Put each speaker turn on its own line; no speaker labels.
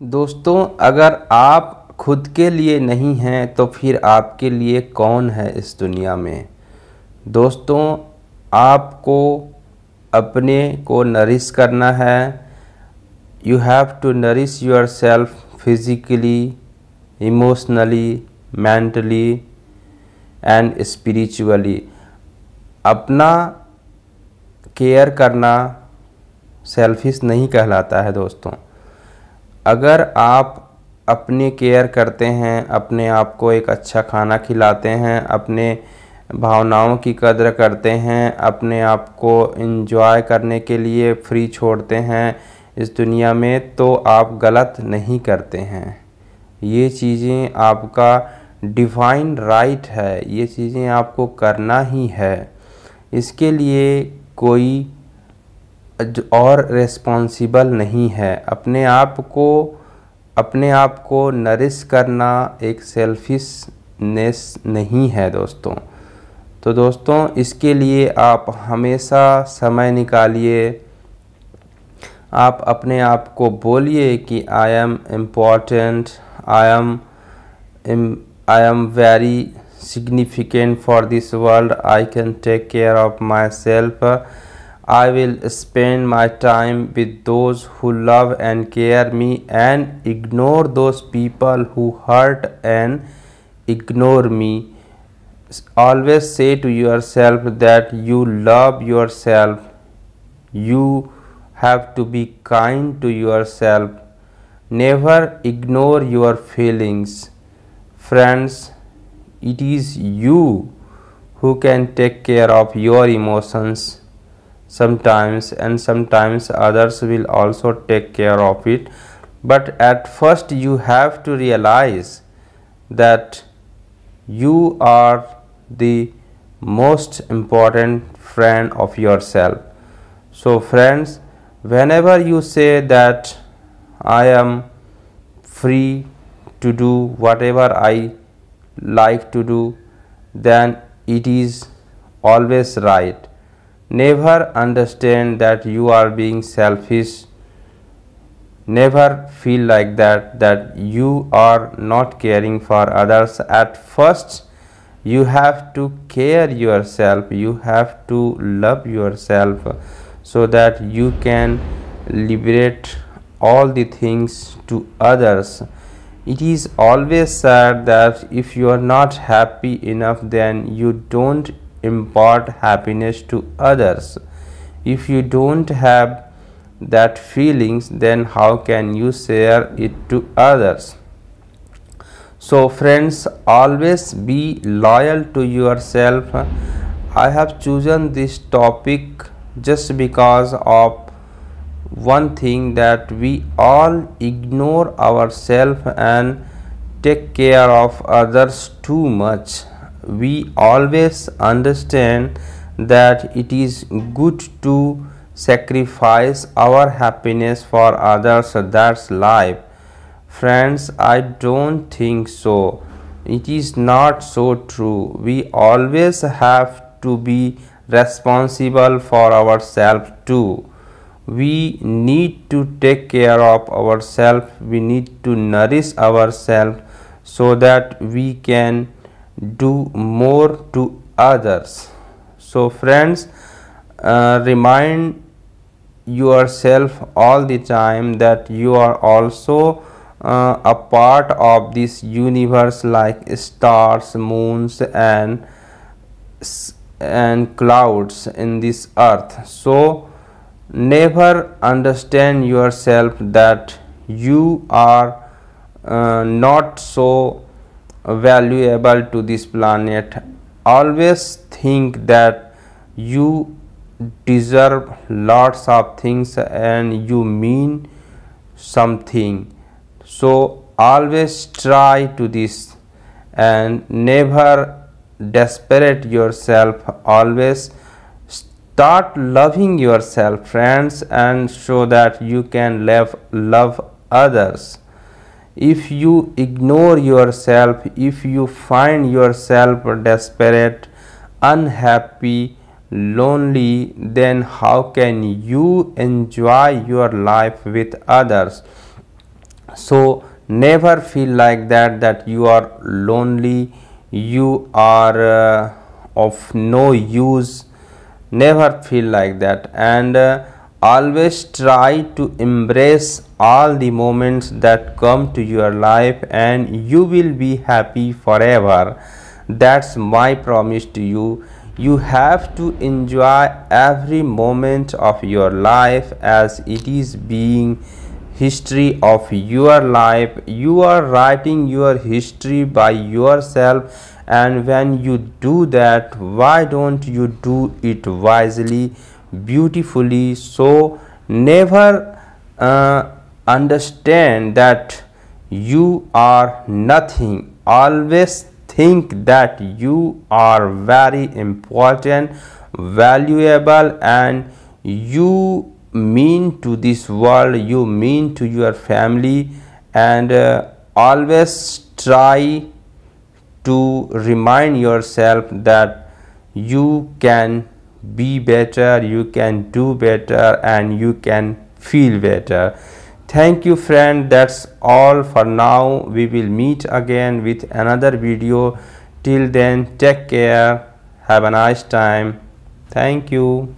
दोस्तों, अगर आप खुद के लिए नहीं हैं तो फिर आपके लिए कौन है इस दुनिया में? दोस्तों, आपको अपने को नरिश करना है। You have to nourish your self physically emotionally mentally and spiritually अपना केयर करना सेल्फिश नहीं कहलाता है, दोस्तों। अगर आप अपनी केयर करते हैं, अपने आप को एक अच्छा खाना खिलाते हैं, अपने भावनाओं की कदर करते हैं, अपने आप को इन्जॉय करने के लिए फ्री छोड़ते हैं इस दुनिया में तो आप गलत नहीं करते हैं। ये चीज़ें आपका डिवाइन राइट है, ये चीज़ें आपको करना ही है। इसके लिए कोई और रिस्पॉन्सिबल नहीं है। अपने आप को, अपने आप को नरिश करना एक सेल्फिशनेस नहीं है दोस्तों। तो दोस्तों, इसके लिए आप हमेशा समय निकालिए। आप अपने आप को बोलिए कि I am important I am I am very significant for this world I can take care of my self I will spend my time with those who love and care me and ignore those people who hurt and ignore me. Always say to yourself that you love yourself. You have to be kind to yourself. Never ignore your feelings. Friends, it is you who can take care of your emotions sometimes and sometimes others will also take care of it. But at first you have to realize that you are the most important friend of yourself. So friends whenever you say that i am free to do whatever i like to do then it is always right Never understand that you are being selfish. Never feel like that, that you are not caring for others. At first, you have to care yourself. You have to love yourself so that you can liberate all the things to others. It is always said that if you are not happy enough, then you don't impart happiness to others. If you don't have that feelings then how can you share it to others? So friends always be loyal to yourself. I have chosen this topic just because of one thing that we all ignore ourselves and take care of others too much we always understand that it is good to sacrifice our happiness for others that's life. Friends i don't think so. It is not so true. We always have to be responsible for ourselves too. We need to take care of ourselves. We need to nourish ourselves so that we can do more to others. So friends uh, remind yourself all the time that you are also uh, a part of this universe like stars moons and and clouds in this earth. So never understand yourself that you are uh, not so valuable to this planet. Always think that you deserve lots of things and you mean something. So always try to this and never desperate yourself. Always start loving yourself friends and show that you can love love others if you ignore yourself if you find yourself desperate unhappy lonely then how can you enjoy your life with others? So never feel like that that you are lonely you are uh, of no use. Never feel like that. And uh, always try to embrace all the moments that come to your life and you will be happy forever. That's my promise to you. You have to enjoy every moment of your life as it is being history of your life. You are writing your history by yourself and when you do that why don't you do it wisely beautifully so never uh, understand that you are nothing. Always think that you are very important valuable and you mean to this world you mean to your family and uh, always try to remind yourself that you can be better you can do better and you can feel better. Thank you friend. That's all for now. We will meet again with another video. Till then take care. Have a nice time. Thank you